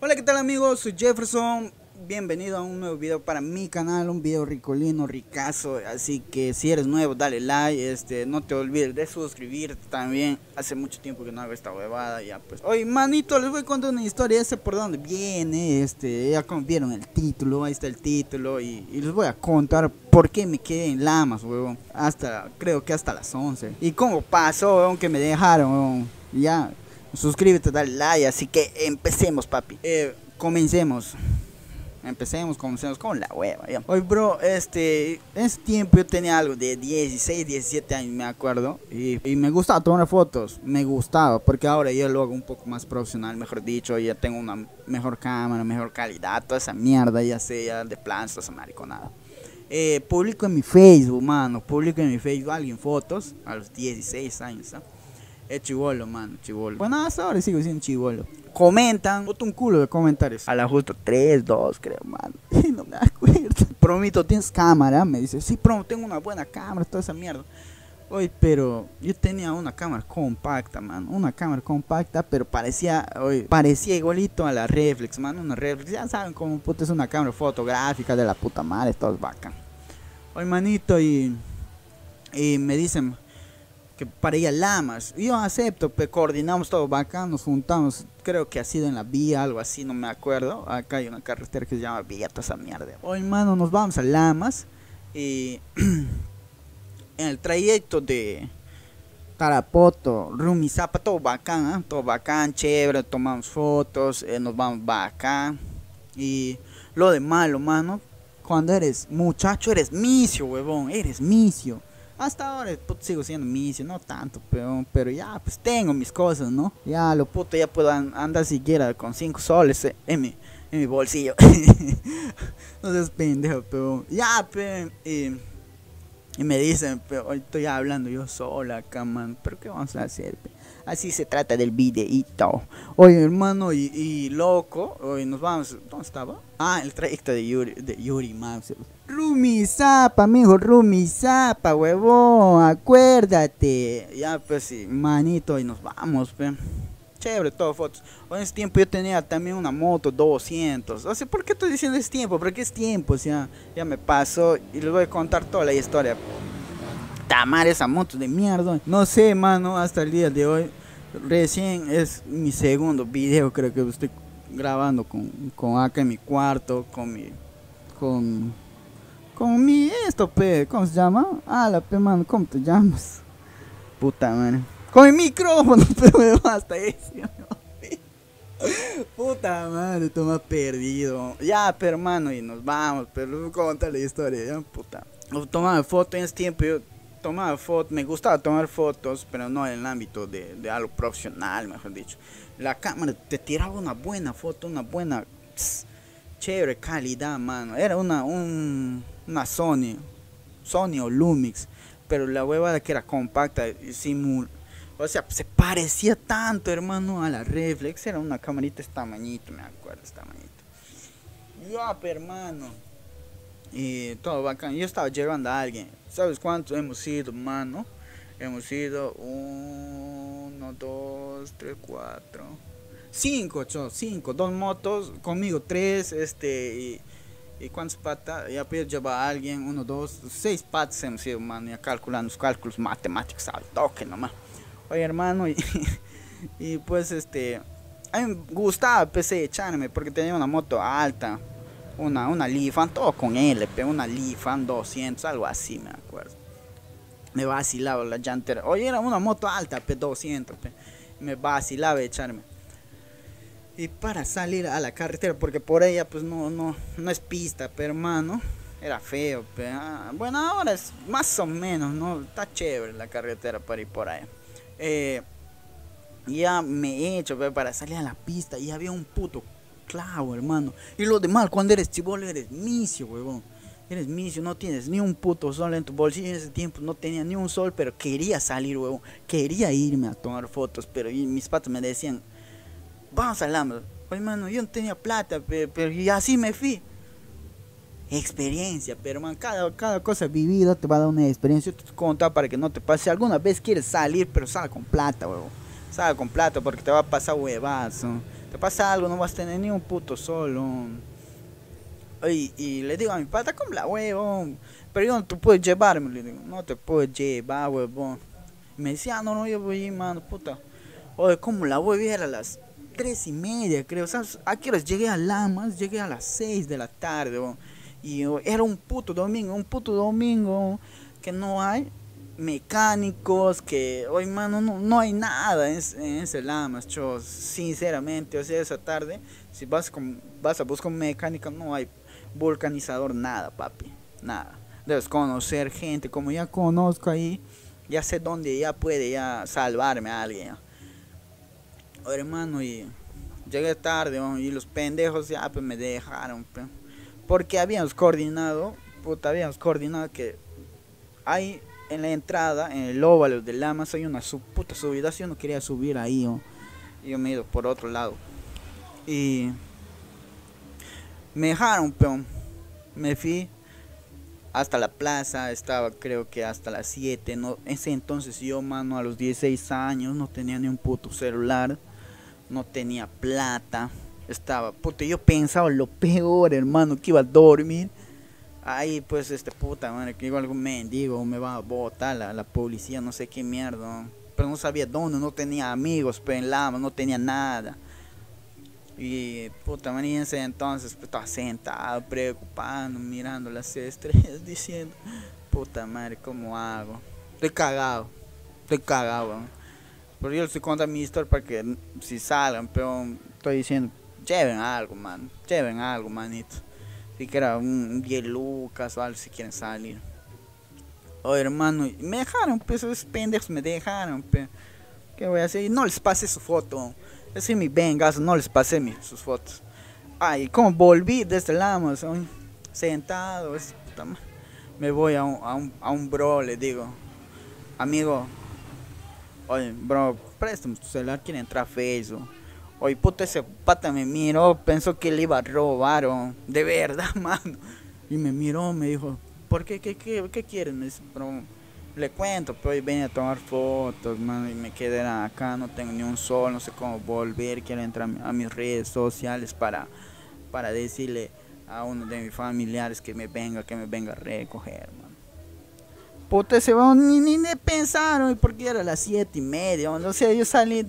Hola, ¿qué tal amigos? Soy Jefferson. Bienvenido a un nuevo video para mi canal, un video ricolino, ricazo. Así que si eres nuevo, dale like, este, no te olvides de suscribirte también. Hace mucho tiempo que no hago esta huevada, ya pues. Hoy, manito, les voy a contar una historia, sé por dónde viene, este, ya como vieron el título, ahí está el título y, les voy a contar por qué me quedé en Lamas, huevón. Hasta, creo que hasta las 11. Y cómo pasó, huevón, que me dejaron. Ya, suscríbete, dale like, así que empecemos, papi. Eh, comencemos. Empecemos, comencemos con la hueva. Hoy, bro, este, en ese tiempo yo tenía algo de 16, 17 años, me acuerdo. Y, me gustaba tomar fotos, me gustaba, porque ahora yo lo hago un poco más profesional, mejor dicho. Ya tengo una mejor cámara, mejor calidad, toda esa mierda, ya sea de plans, toda esa mariconada. Eh, publico en mi Facebook, mano, publico en mi Facebook alguien fotos a los 16 años, ¿no? Es chivolo, mano, chivolo. Bueno, hasta ahora sigo siendo chivolo. Comentan, boto un culo de comentarios. A la justo 3, 2, creo, mano. no me acuerdo. Promito, ¿tienes cámara? Me dice, sí, promo, tengo una buena cámara, toda esa mierda. Oye, pero yo tenía una cámara compacta, mano. Una cámara compacta, pero parecía, oye, parecía igualito a la Reflex, mano. Una Reflex, ya saben cómo puta es una cámara fotográfica de la puta madre, todo es bacán. Oye, manito, y, y me dicen, que para ir a Lamas. Yo acepto, pero coordinamos todo bacán, nos juntamos, creo que ha sido en la vía, algo así, no me acuerdo. Acá hay una carretera que se llama Vía, toda esa mierda. Hoy, mano, nos vamos a Lamas y en el trayecto de Tarapoto, Rumizapa, todo bacán, ¿eh? todo bacán, chévere, tomamos fotos, eh, nos vamos bacán. Y lo de malo, mano, cuando eres muchacho, eres misio, huevón, eres misio hasta ahora sigo siendo misio, no tanto, pero, pero ya pues tengo mis cosas, ¿no? Ya lo puto ya puedo andar siquiera con 5 soles eh, en mi, en mi bolsillo. no seas pendejo, pero ya, pero, y, me dicen, pero hoy estoy hablando yo sola acá, man, pero ¿qué vamos a hacer? Así se trata del videito. Oye, hermano, y, y loco, hoy nos vamos, ¿dónde estaba? Ah, el trayecto de Yuri, de Yuri Max. Rumi Zapa, mijo, Rumi Zapa, huevón, acuérdate. Ya, pues sí, manito, y nos vamos, pe. Chévere, todo fotos. en ese tiempo yo tenía también una moto 200. O sea, ¿por qué estoy diciendo es tiempo? Porque es tiempo, o sea, ya me pasó y les voy a contar toda la historia. Tamar esa moto de mierda. No sé, mano, hasta el día de hoy. Recién es mi segundo video, creo que estoy grabando con, con acá en mi cuarto, con mi. con con mi esto, pe, ¿cómo se llama? Ah, la pe, mano, ¿cómo te llamas? Puta madre. Con mi micrófono, pero hasta eso. Puta madre, me has perdido. Ya, pero hermano, y nos vamos, pero contar la historia, ya, puta. Tomaba fotos en ese tiempo, tomaba fotos, me gustaba tomar fotos, pero no en el ámbito de, de algo profesional, mejor dicho. La cámara te tiraba una buena foto, una buena, chévere calidad, mano. Era una, un, una Sony, Sony o Lumix, pero la huevada que era compacta, simul, o sea, se parecía tanto, hermano, a la Reflex, era una camarita esta tamañito, me acuerdo, esta tamañito. Ya, hermano. Y todo bacán. Yo estaba llevando a alguien. ¿Sabes cuántos hemos ido, mano? Hemos ido uno, dos, tres, cuatro, cinco, ocho, cinco, dos motos, conmigo tres, este, y ¿Y cuántas patas? Ya puedes llevar a alguien, uno, dos, seis patas hemos ido, mano, ya calculando los cálculos matemáticos al toque nomás. Oye, hermano, y, y pues este, a mí me gustaba empecé a echarme porque tenía una moto alta, una, una Lifan, todo con LP, una Lifan 200, algo así, me acuerdo. Me vacilaba la llantera. Oye, era una moto alta, P200, me vacilaba echarme. Y para salir a la carretera porque por ella pues no no no es pista pero hermano. Era feo pero, ah, bueno ahora es más o menos no está chévere la carretera para ir por ahí. Eh, ya me he hecho para salir a la pista y había un puto clavo hermano y lo demás cuando eres chivolo eres misio huevón eres misio no tienes ni un puto sol en tu bolsillo en ese tiempo no tenía ni un sol pero quería salir huevón quería irme a tomar fotos pero mis patos me decían vamos al hambre. Oye, mano, yo no tenía plata, pero, y así me fui. Experiencia, pero man, cada, cada cosa vivida te va a dar una experiencia. Yo te contar para que no te pase. Alguna vez quieres salir, pero sal con plata, huevo. Sal con plata porque te va a pasar huevazo. Te pasa algo, no vas a tener ni un puto solo. Y, y le digo a mi pata, como la huevón. Pero yo no te puedes llevarme, le digo, no te puedes llevar, huevón. Y me decía, ah, no, no, yo voy mano, puta. Oye, como la voy a ver a las tres y media, creo. ¿Sabes? ¿A qué horas llegué a Lamas? Llegué a las seis de la tarde. Y era un puto domingo, un puto domingo que no hay mecánicos, que hoy, mano, no, no hay nada en, ese Lamas, chos. Sinceramente, o sea, esa tarde, si vas, con, vas a buscar un mecánico, no hay vulcanizador, nada, papi, nada. Debes conocer gente, como ya conozco ahí, ya sé dónde ya puede ya salvarme a alguien. hermano, y llegué tarde, y los pendejos ya pues me dejaron, porque habíamos coordinado, puta, habíamos coordinado que hay en la entrada, en el óvalo de Lamas, hay una su puta subida. Yo no quería subir ahí, yo me he ido por otro lado. Y me dejaron, peón. Me fui hasta la plaza, estaba creo que hasta las 7. No, ese entonces yo, mano, a los 16 años no tenía ni un puto celular, no tenía plata estaba, puta, yo pensaba lo peor, hermano, que iba a dormir. Ahí, pues, este puta, madre, que igual algún mendigo me va a botar la, la policía, no sé qué mierda. Pero no sabía dónde, no tenía amigos, pero en Lama, no tenía nada. Y puta, man, entonces pues, estaba sentado, preocupado, mirando las estrellas, diciendo, puta madre, ¿cómo hago? Estoy cagado, estoy cagado, Pero yo les estoy contando mi historia para que si salgan, pero estoy diciendo, lleven algo, man. Lleven algo, manito. Si quiera un 10 lucas o algo si quieren salir. Oh, hermano, me dejaron, pues esos pendejos me dejaron, pues. ¿Qué voy a hacer? No les pasé su foto. Es mi vengas, no les pasé mi, sus fotos. Ay, como volví desde el Amazon, sentado, me voy a un, a, un, a un bro, le digo, amigo, oye, bro, préstame tu celular, quiere entrar a Facebook. Oye, puto, ese pata me miró, pensó que le iba a robar, de verdad, mano. Y me miró, me dijo, ¿por qué? ¿Qué, qué, qué pero le cuento, pero hoy venía a tomar fotos, mano, y me quedé acá, no tengo ni un sol, no sé cómo volver, quiero entrar a mis redes sociales para, para decirle a uno de mis familiares que me venga, que me venga a recoger, mano. Puta, ese ni, ni, ni pensaron, porque era las siete y media, o sea, yo salí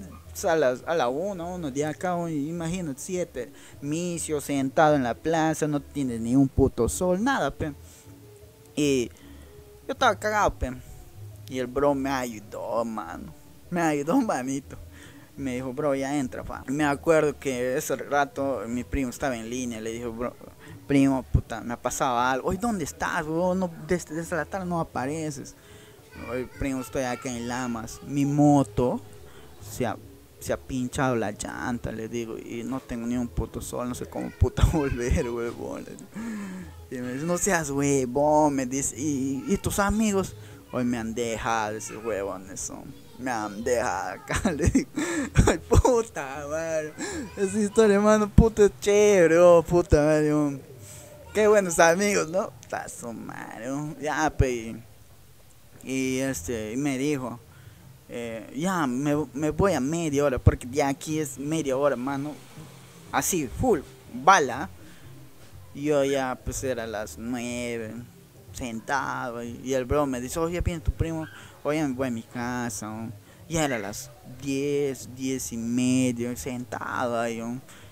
a, a la 1, uno de acá, imagínate, siete misios sentado en la plaza, no tiene ni un puto sol, nada, pe. Y yo estaba cagado, pe. Y el bro me ayudó, mano. Me ayudó, manito. Me dijo, bro, ya entra, pa. Me acuerdo que ese rato mi primo estaba en línea. Le dijo, bro, primo, puta, me ha pasado algo. Oye, ¿dónde estás, bro? No, desde, desde la tarde no apareces. Oye, primo, estoy acá en Lamas. Mi moto se ha se ha pinchado la llanta, le digo, y no tengo ni un puto sol, no sé cómo puta volver, huevón. Y me dice, no seas huevón, me dice, y, tus amigos, hoy me han dejado esos huevones son. Me han dejado acá, le digo, ay puta madre, esa historia, hermano, puta chévere, oh, puta madre, qué buenos amigos, ¿no? Está su madre, ya, pe, y este, y me dijo, eh, ya me, me, voy a media hora, porque ya aquí es media hora, mano. Así, full, bala. Yo ya, pues era las nueve, sentado. Y, el bro me dice, oye, viene tu primo, oye, me voy a mi casa. Ya era las diez, diez y medio, sentado ahí.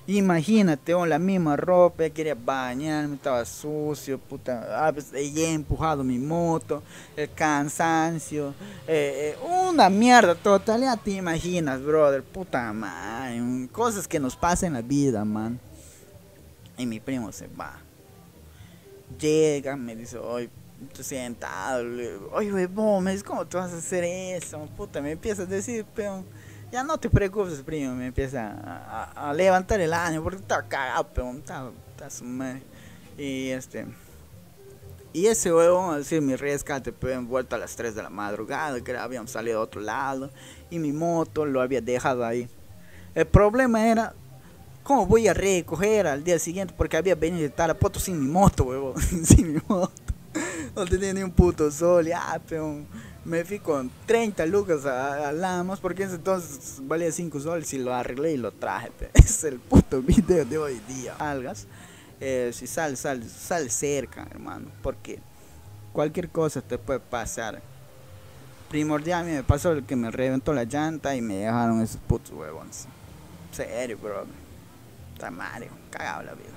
Imagínate, con la misma ropa, quería bañarme, estaba sucio, puta, ah, pues, empujado mi moto, el cansancio, eh, eh, una mierda total, ya te imaginas, brother, puta madre, cosas que nos pasan en la vida, man. Y mi primo se va. Llega, me dice, oye, estoy sentado, oye, huevón, me dice, ¿cómo tú vas a hacer eso? Puta, me empieza a decir, peón ya no te preocupes, primo, me empieza a, levantar el año porque está cagado, pero está, su madre. Y este. Y ese huevo, decir, mi rescate fue envuelto a las 3 de la madrugada, que habíamos salido a otro lado, y mi moto lo había dejado ahí. El problema era, ¿cómo voy a recoger al día siguiente? Porque había venido de Tarapoto sin mi moto, huevo, sin mi moto. No tenía ni un puto sol, ya, pero me fui con 30 lucas a, Lamos porque entonces valía 5 soles y lo arreglé y lo traje. Es el puto video de hoy día. Algas, eh, si sal, sal, sal cerca, hermano, porque cualquier cosa te puede pasar. Primordial, me pasó el que me reventó la llanta y me dejaron esos putos huevones. Serio, bro. Está Mario, cagado la vida.